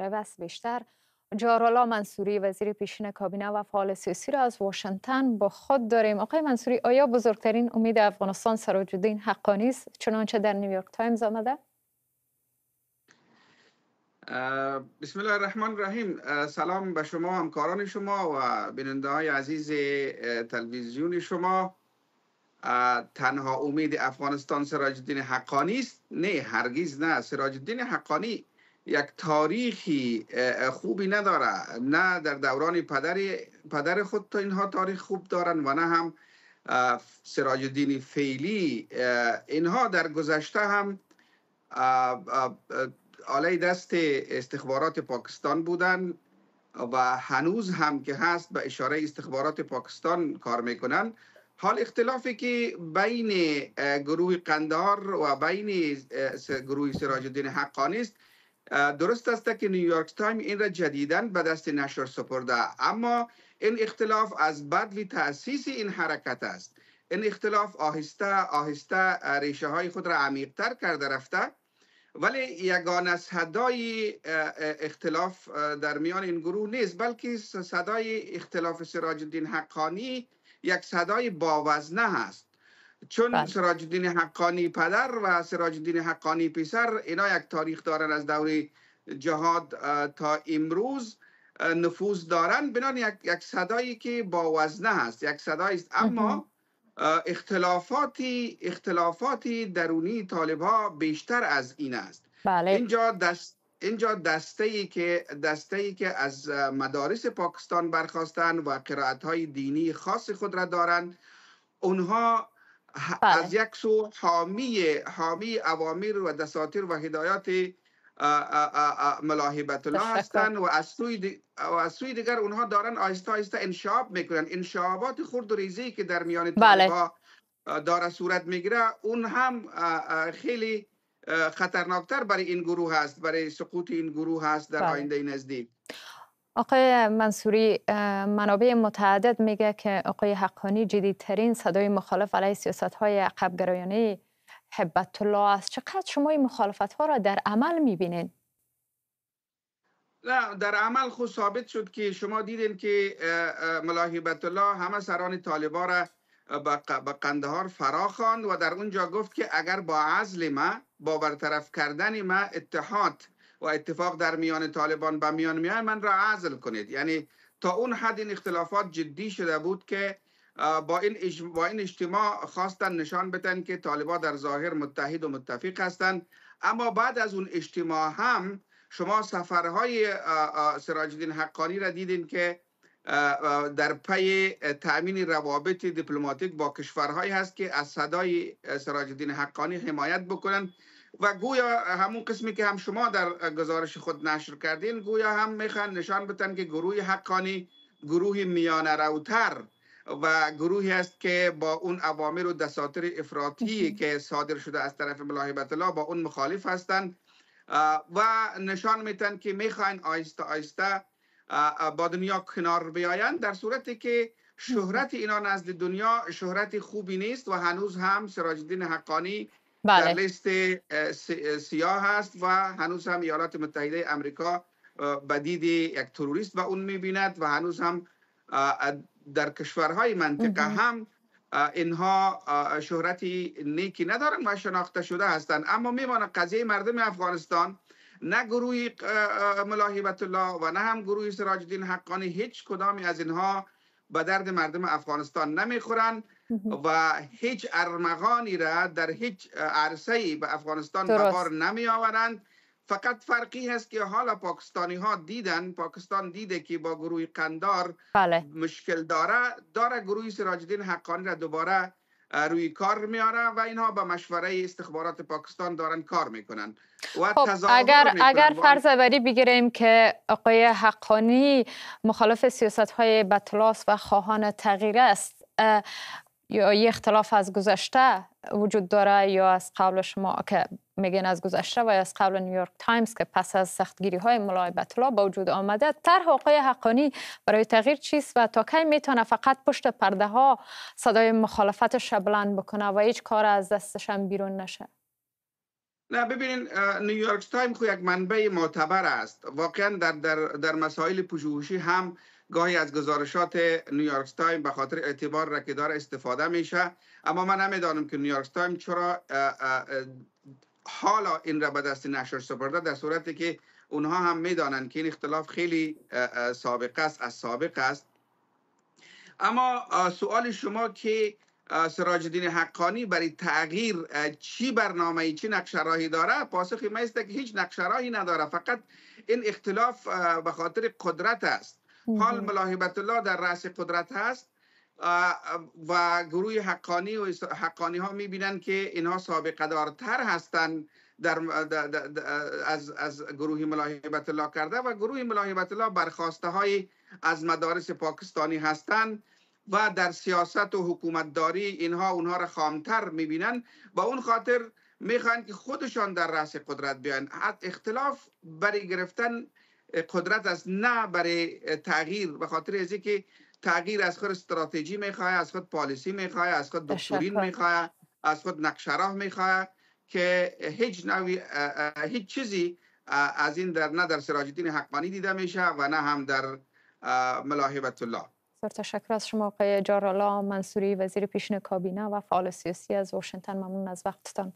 است بیشتر. جارالا منصوری وزیر پیشین کابینه و فعال سیاسی را از واشنگتن با خود داریم. آقای منصوری آیا بزرگترین امید افغانستان سراج الدین حقانی است چنانچه در نیویورک تایمز آمده. بسم الله الرحمن الرحیم. سلام به شما همکاران شما و بیننده های عزیز تلویزیون شما. تنها امید افغانستان سراج الدین حقانی است؟ نه هرگز نه. سراج الدین حقانی یک تاریخی خوبی نداره. نه در دوران پدر پدر خود تا اینها تاریخ خوب دارن و نه هم سراج الدین فعلی اینها در گذشته هم آله دست استخبارات پاکستان بودن و هنوز هم که هست به اشاره استخبارات پاکستان کار می‌کنن. حال اختلافی که بین گروه قندار و بین گروه سراج الدین حقانی است درست است که نیویورک تایم این را جدیدن به دست نشر سپرده. اما این اختلاف از بدو تاسیس این حرکت است. این اختلاف آهسته آهسته ریشه های خود را عمیقتر کرده رفته. ولی یگانه صدای اختلاف در میان این گروه نیست بلکه صدای اختلاف سراج الدین حقانی یک صدای باوزنه هست چون بله. سراج الدین حقانی پدر و سراج الدین حقانی پسر اینا یک تاریخ دارن از دور جهاد تا امروز نفوذ دارن. بنان یک, یک صدایی که باوزنه هست یک صدایی است. اما اختلافاتی اختلافاتی درونی طالب ها بیشتر از این است. بله. اینجا دست اینجا دسته ای که دسته ای که از مدارس پاکستان برخواستن و قرائت های دینی خاص خود را دارند اونها بله. از یک سو حامی حامی اوامر و دساتیر و هدایات ملاحبت الله هستند و از سوی و از سوی دیگر اونها دارن آهسته آهسته انشاب می‌کنن انشابات خرد و ریزی که در میان بله. داره صورت می‌گیره اون هم خیلی خطرناکتر برای این گروه هست برای سقوط این گروه هست در بله. آینده نزدیک آقای منصوری منابع متعدد میگه که آقای حقانی جدیدترین صدای مخالف علیه سیاست های عقب حبت الله است چقدر شما این مخالفت ها را در عمل می‌بینین؟ نه در عمل خود ثابت شد که شما دیدین که ملاحبت الله همه سران طالبا را به قندهار فرا خواند و در اونجا گفت که اگر با عزل ما با برطرف کردن ما اتحاد و اتفاق در میان طالبان به میان میان من را عزل کنید. یعنی تا اون حد این اختلافات جدی شده بود که با این با این اجتماع خواستن نشان بدن که طالبان در ظاهر متحد و متفق هستند اما بعد از اون اجتماع هم شما سفرهای سراج الدین حقانی را دیدین که در پی تأمین روابط دیپلماتیک با کشورهایی هست که از صدای سراج الدین حقانی حمایت بکنن. و گویا همون قسمی که هم شما در گزارش خود نشر کردین گویا هم می‌خوان نشان بدن که گروه حقانی گروه میانه روتر و گروهی است که با اون اوامر و دساتر افراطی که صادر شده از طرف ملاحبت الله با اون مخالف هستند و نشان میتن که می‌خواین آیسته آیسته با دنیا کنار بیایند در صورتی که شهرت اینا نزد دنیا شهرت خوبی نیست و هنوز هم سراج الدین حقانی بله. در لیست سیاه هست و هنوز هم ایالات متحده امریکا بدید یک تروریست و اون می‌بیند و هنوز هم در کشورهای منطقه هم اینها شهرتی نیکی ندارن و شناخته شده هستند. اما میمانه قضیه مردم افغانستان نه گروه ملاحبت الله و نه هم گروه سراج الدین حقانی هیچ کدامی از اینها به درد مردم افغانستان نمی‌خورن. و هیچ ارمغانی را در هیچ عرصه به افغانستان بار نمی آورند فقط فرقی هست که حالا پاکستانی ها دیدن پاکستان دیده که با گروه قندار بله. مشکل داره داره گروه سراج الدین حقانی را دوباره روی کار میاره و اینها با مشوره استخبارات پاکستان دارن کار می‌کنن و خب اگر اگر فرض بری بگیریم که آقای حقانی مخالف سیاست های بطلاس و خواهان تغییر است یا یه اختلاف از گذشته وجود داره یا از قبل شما که میگن از گذشته و یا از قبل نیویورک تایمز که پس از سختگیری های ملا هبت‌الله به وجود آمده طرح آقای حقانی برای تغییر چیست و تا کی می‌تونه فقط پشت پرده ها صدای مخالفتش بلند بکنه و هیچ کار از دستش هم بیرون نشه؟ نه ببینین نیویورک تایم خو یک منبع معتبر است. واقعا در, در, در مسائل پژوهشی هم گاهی از گزارشات نیویورک تایم به خاطر اعتبار را که داره استفاده میشه. اما من نمی‌دانم که نیویورک تایم چرا حالا این را به دست نشر سپرده در صورتی که اونها هم می‌دانند که این اختلاف خیلی سابق است از سابق است. اما سوال شما که سراج الدین حقانی برای تغییر چی برنامه چی نقشه راهی داره؟ پاسخی ما است که هیچ نقشه راهی نداره فقط این اختلاف به خاطر قدرت است. حال ملاحبت الله در رأس قدرت هست و گروه حقانی و حقانی ها می‌بینن که اینها سابقه دارتر هستند در, از, از گروه ملاحبت الله کرده و گروه ملاحبت الله برخواسته های از مدارس پاکستانی هستند و در سیاست و حکومتداری اینها اونها را خامتر می‌بینن با اون خاطر می‌خوان که خودشان در رأس قدرت بیان اختلاف برای گرفتن قدرت است نه برای تغییر. به خاطر از که تغییر از خود استراتژی می‌خواه از خود پالیسی می‌خواه از خود دکترین می‌خواه از خود نقشراه می‌خواه که هیچ نوی هیچ چیزی از این در نه در سراج الدین حقانی دیده میشه و نه هم در ملاحبت الله. بسیار تشکر از شما آقای جارالا منصوری وزیر پیشین کابینه و فعال سیاسی از واشنگتن. ممنون از وقتتان.